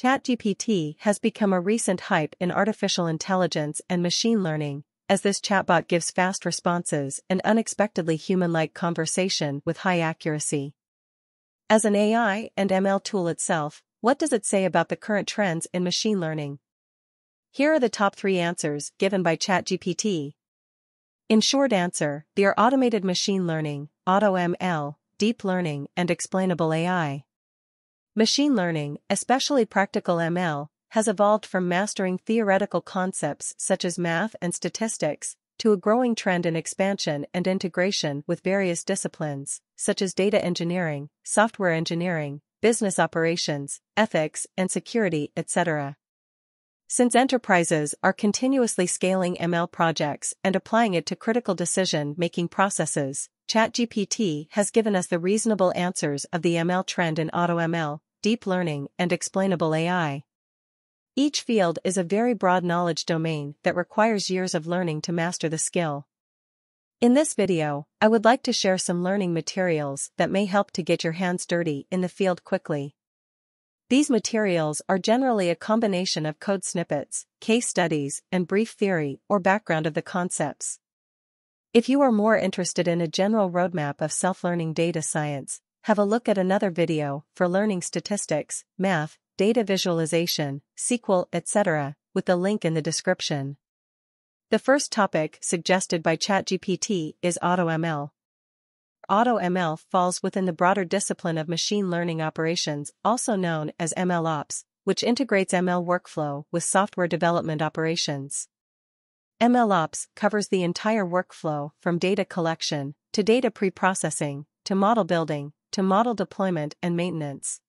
ChatGPT has become a recent hype in artificial intelligence and machine learning, as this chatbot gives fast responses and unexpectedly human-like conversation with high accuracy. As an AI and ML tool itself, what does it say about the current trends in machine learning? Here are the top three answers given by ChatGPT. In short answer, they are automated machine learning, AutoML, deep learning, and explainable AI. Machine learning, especially practical ML, has evolved from mastering theoretical concepts such as math and statistics, to a growing trend in expansion and integration with various disciplines, such as data engineering, software engineering, business operations, ethics and security, etc. Since enterprises are continuously scaling ML projects and applying it to critical decision-making processes, ChatGPT has given us the reasonable answers of the ML trend in AutoML, deep learning, and explainable AI. Each field is a very broad knowledge domain that requires years of learning to master the skill. In this video, I would like to share some learning materials that may help to get your hands dirty in the field quickly. These materials are generally a combination of code snippets, case studies, and brief theory or background of the concepts. If you are more interested in a general roadmap of self-learning data science, have a look at another video for learning statistics, math, data visualization, SQL, etc., with the link in the description. The first topic suggested by ChatGPT is AutoML. AutoML falls within the broader discipline of machine learning operations, also known as MLOps, which integrates ML workflow with software development operations. MLOps covers the entire workflow from data collection to data preprocessing to model building to model deployment and maintenance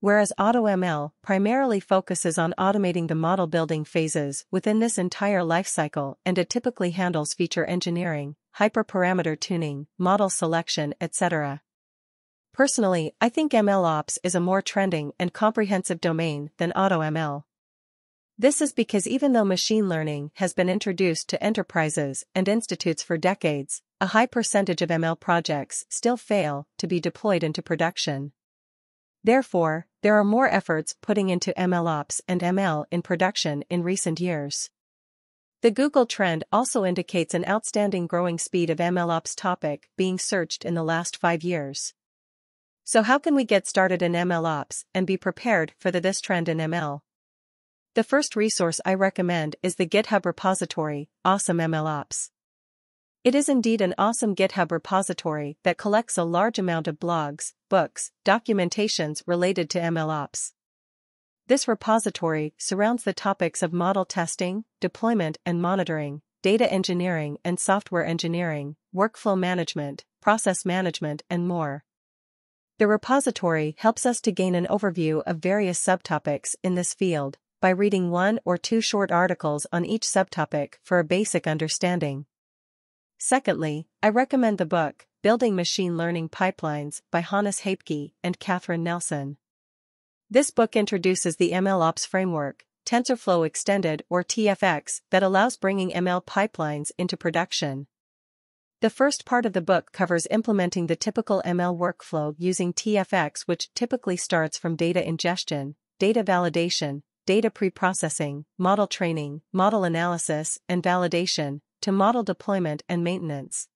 whereas AutoML primarily focuses on automating the model building phases within this entire lifecycle and it typically handles feature engineering, hyperparameter tuning, model selection, etc. Personally, I think MLOps is a more trending and comprehensive domain than AutoML. This is because even though machine learning has been introduced to enterprises and institutes for decades, a high percentage of ML projects still fail to be deployed into production. Therefore, there are more efforts putting into MLOps and ML in production in recent years. The Google trend also indicates an outstanding growing speed of MLOps topic being searched in the last five years. So how can we get started in MLOps and be prepared for the this trend in ML? The first resource I recommend is the GitHub repository, Awesome MLOps. It is indeed an awesome GitHub repository that collects a large amount of blogs, books, documentations related to MLOps. This repository surrounds the topics of model testing, deployment and monitoring, data engineering and software engineering, workflow management, process management, and more. The repository helps us to gain an overview of various subtopics in this field by reading one or two short articles on each subtopic for a basic understanding. Secondly, I recommend the book, Building Machine Learning Pipelines by Hannes Hapke and Catherine Nelson. This book introduces the MLOps framework, TensorFlow Extended or TFX, that allows bringing ML pipelines into production. The first part of the book covers implementing the typical ML workflow using TFX, which typically starts from data ingestion, data validation, data preprocessing, model training, model analysis, and validation, to model deployment and maintenance.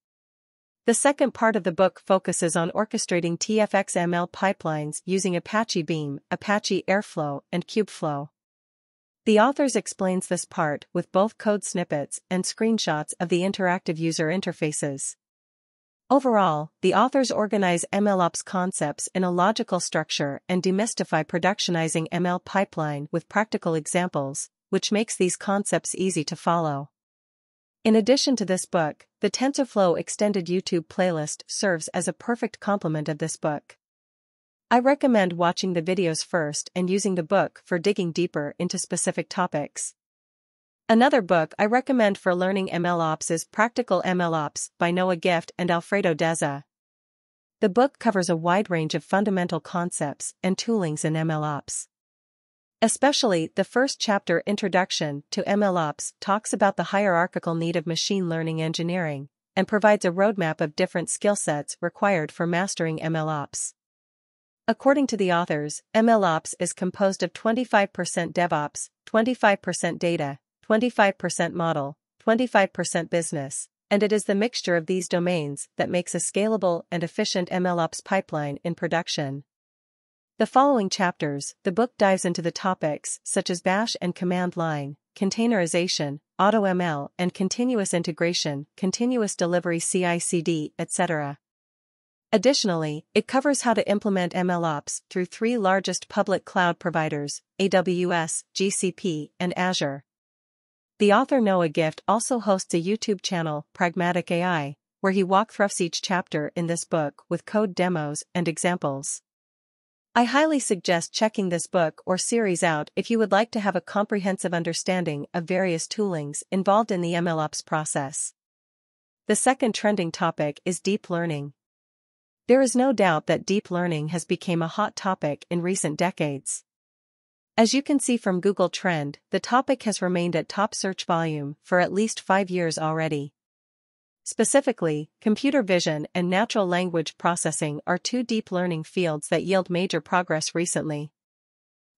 The second part of the book focuses on orchestrating TFXML pipelines using Apache Beam, Apache Airflow, and Kubeflow. The authors explains this part with both code snippets and screenshots of the interactive user interfaces. Overall, the authors organize MLOps concepts in a logical structure and demystify productionizing ML pipeline with practical examples, which makes these concepts easy to follow. In addition to this book, the TensorFlow extended YouTube playlist serves as a perfect complement of this book. I recommend watching the videos first and using the book for digging deeper into specific topics. Another book I recommend for learning MLOps is Practical MLOps by Noah Gift and Alfredo Deza. The book covers a wide range of fundamental concepts and toolings in MLOps. Especially, the first chapter Introduction to MLOps talks about the hierarchical need of machine learning engineering and provides a roadmap of different skill sets required for mastering MLOps. According to the authors, MLOps is composed of 25% DevOps, 25% data, 25% model, 25% business, and it is the mixture of these domains that makes a scalable and efficient MLOps pipeline in production. The following chapters, the book dives into the topics such as bash and command line, containerization, AutoML and continuous integration, continuous delivery CI/CD, etc. Additionally, it covers how to implement MLOps through three largest public cloud providers, AWS, GCP, and Azure. The author Noah Gift also hosts a YouTube channel, Pragmatic AI, where he walkthroughs each chapter in this book with code demos and examples. I highly suggest checking this book or series out if you would like to have a comprehensive understanding of various toolings involved in the MLOps process. The second trending topic is deep learning. There is no doubt that deep learning has become a hot topic in recent decades. As you can see from Google Trend, the topic has remained at top search volume for at least five years already. Specifically, computer vision and natural language processing are two deep learning fields that yield major progress recently.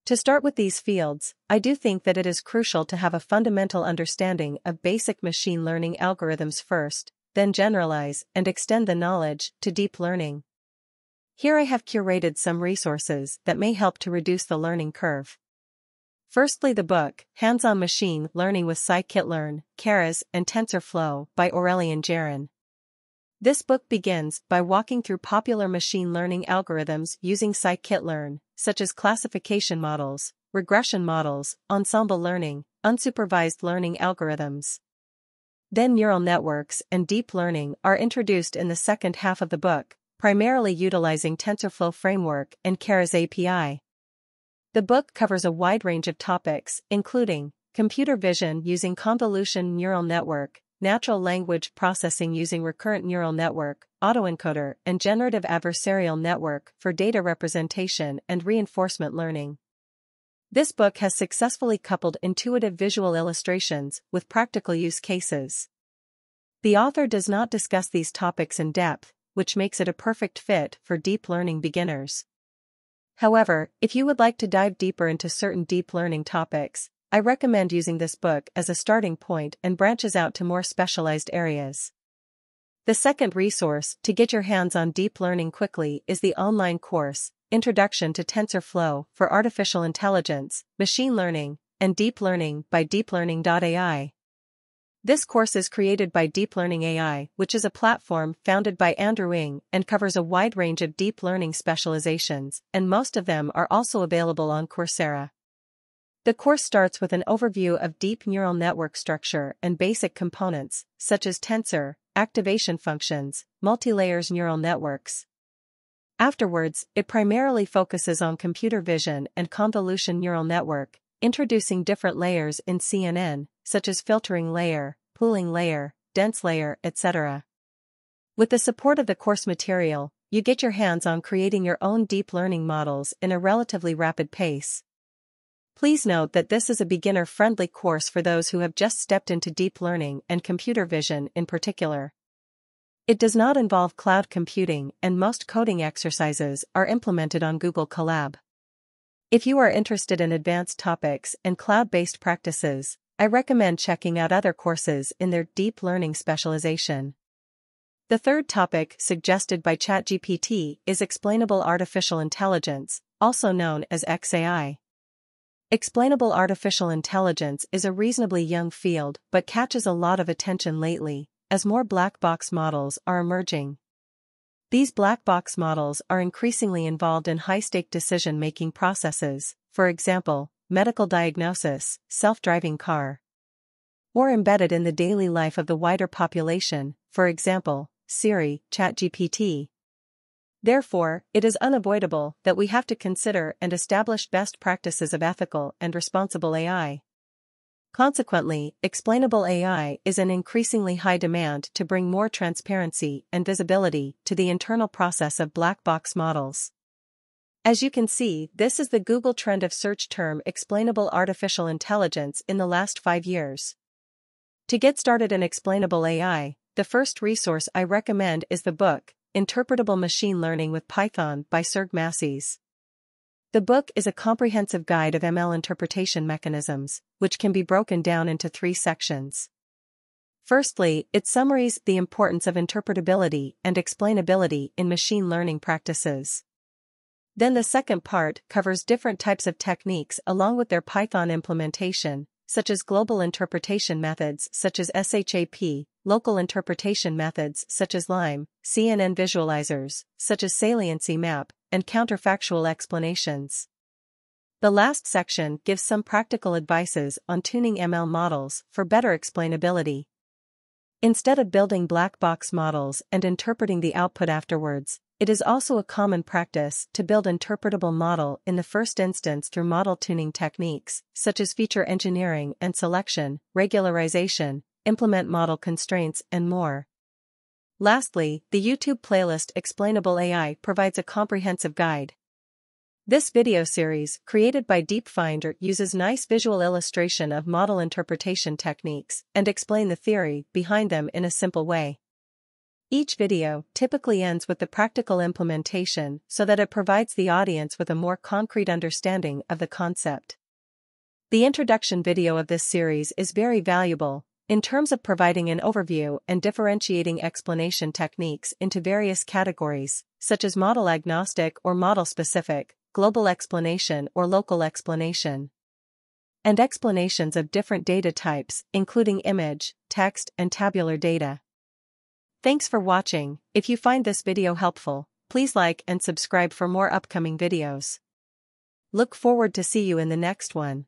To start with these fields, I do think that it is crucial to have a fundamental understanding of basic machine learning algorithms first, then generalize and extend the knowledge to deep learning. Here I have curated some resources that may help to reduce the learning curve. Firstly the book, Hands-on Machine Learning with Scikit-learn, Keras, and TensorFlow by Aurélien Géron. This book begins by walking through popular machine learning algorithms using scikit-learn, such as classification models, regression models, ensemble learning, unsupervised learning algorithms. Then neural networks and deep learning are introduced in the second half of the book, primarily utilizing TensorFlow framework and Keras API. The book covers a wide range of topics, including computer vision using convolution neural network, natural language processing using recurrent neural network, autoencoder, and generative adversarial network for data representation and reinforcement learning. This book has successfully coupled intuitive visual illustrations with practical use cases. The author does not discuss these topics in depth, which makes it a perfect fit for deep learning beginners. However, if you would like to dive deeper into certain deep learning topics, I recommend using this book as a starting point and branches out to more specialized areas. The second resource to get your hands on deep learning quickly is the online course, Introduction to TensorFlow for Artificial Intelligence, Machine Learning, and Deep Learning by DeepLearning.ai. This course is created by Deep Learning AI, which is a platform founded by Andrew Ng and covers a wide range of deep learning specializations, and most of them are also available on Coursera. The course starts with an overview of deep neural network structure and basic components, such as tensor, activation functions, multi-layers neural networks, Afterwards, it primarily focuses on computer vision and convolution neural network, introducing different layers in CNN, such as filtering layer, pooling layer, dense layer, etc. With the support of the course material, you get your hands on creating your own deep learning models in a relatively rapid pace. Please note that this is a beginner-friendly course for those who have just stepped into deep learning and computer vision in particular. It does not involve cloud computing and most coding exercises are implemented on Google Colab. If you are interested in advanced topics and cloud-based practices, I recommend checking out other courses in their deep learning specialization. The third topic suggested by ChatGPT is explainable artificial intelligence, also known as XAI. Explainable artificial intelligence is a reasonably young field but catches a lot of attention lately, as more black box models are emerging. These black box models are increasingly involved in high-stake decision-making processes, for example, medical diagnosis, self-driving car. Or embedded in the daily life of the wider population, for example, Siri, ChatGPT. Therefore, it is unavoidable that we have to consider and establish best practices of ethical and responsible AI. Consequently, explainable AI is in increasingly high demand to bring more transparency and visibility to the internal process of black box models. As you can see, this is the Google trend of search term explainable artificial intelligence in the last five years. To get started in explainable AI, the first resource I recommend is the book, Interpretable Machine Learning with Python by Serg Masís. The book is a comprehensive guide of ML interpretation mechanisms, which can be broken down into three sections. Firstly, it summarizes the importance of interpretability and explainability in machine learning practices. Then the second part covers different types of techniques along with their Python implementation, such as global interpretation methods such as SHAP, local interpretation methods such as LIME, CNN visualizers, such as saliency map, and counterfactual explanations. The last section gives some practical advices on tuning ML models for better explainability. Instead of building black box models and interpreting the output afterwards, it is also a common practice to build interpretable model in the first instance through model tuning techniques, such as feature engineering and selection, regularization, implement model constraints and more. Lastly, the YouTube playlist Explainable AI provides a comprehensive guide. This video series, created by DeepFindr uses nice visual illustration of model interpretation techniques and explain the theory behind them in a simple way. Each video typically ends with the practical implementation so that it provides the audience with a more concrete understanding of the concept. The introduction video of this series is very valuable in terms of providing an overview and differentiating explanation techniques into various categories, such as model agnostic or model specific, global explanation or local explanation, and explanations of different data types, including image, text, and tabular data. Thanks for watching. If you find this video helpful, please like and subscribe for more upcoming videos. Look forward to see you in the next one.